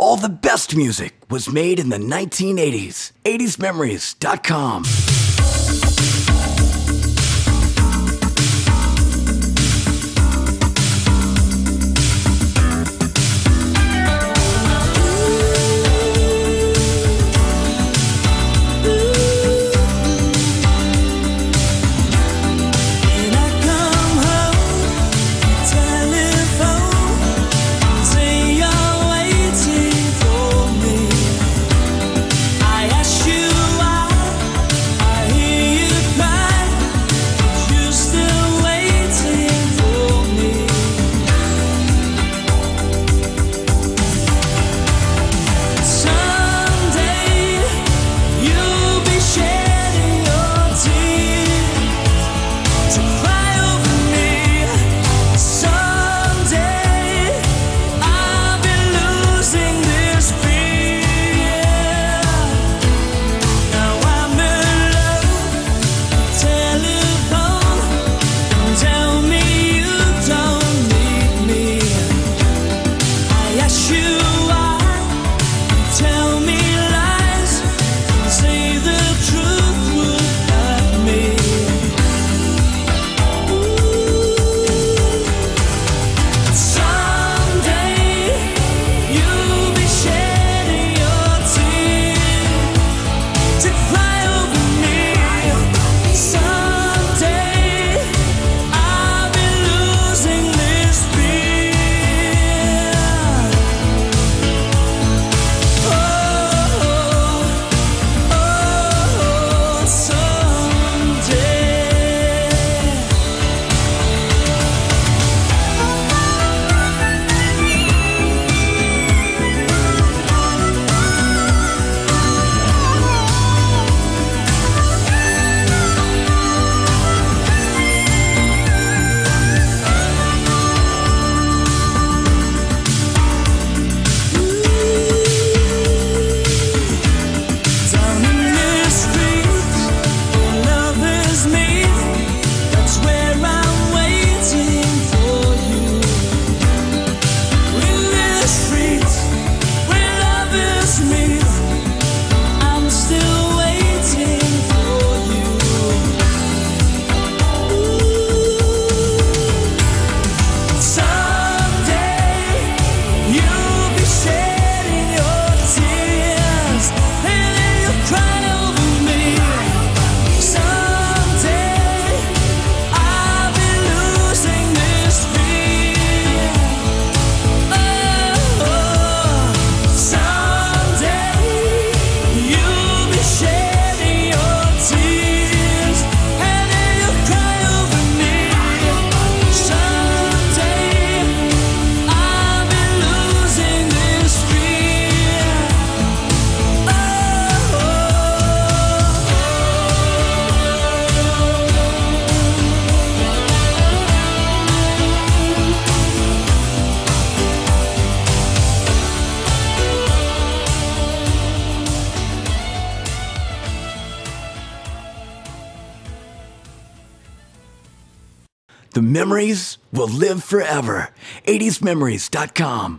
All the best music was made in the 1980s. 80smemories.com. The memories will live forever. 80smemories.com.